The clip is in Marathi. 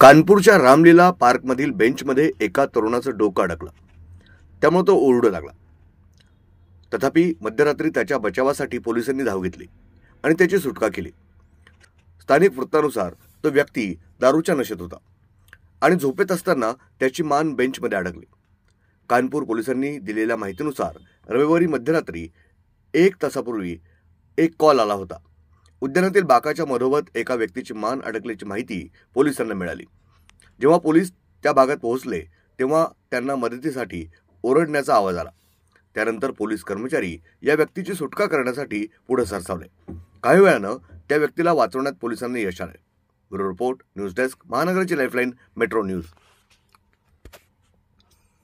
कानपूरच्या रामलीला पार्कमधील बेंचमध्ये एका तरुणाचं डोकं अडकलं. त्यामुळे तो ओरडू लागला. तथापि मध्यरात्री त्याच्या बचावासाठी पोलिसांनी धाव घेतली आणि त्याची सुटका केली. स्थानिक वृत्तानुसार तो व्यक्ती दारूच्या नशेत होता आणि झोपेत असताना त्याची मान बेंचमध्ये अडकली. कानपूर पोलिसांनी दिलेल्या माहितीनुसार रविवारी मध्यरात्री एक तासापूर्वी एक कॉल आला होता. उद्यानातील बाकाच्या मधोमध एका व्यक्तीची मान अडकल्याची माहिती पोलिसांना मिळाली. जेव्हा पोलीस त्या भागात पोहोचले तेव्हा त्यांना मदतीसाठी ओरडण्याचा आवाज आला. त्यानंतर पोलीस कर्मचारी या व्यक्तीची सुटका करण्यासाठी पुढे सरसावले. काही वेळानं त्या व्यक्तीला वाचवण्यात पोलिसांना यश आले. ब्युरो रिपोर्ट न्यूज डेस्क महानगराची लाईफलाईन मेट्रो न्यूज.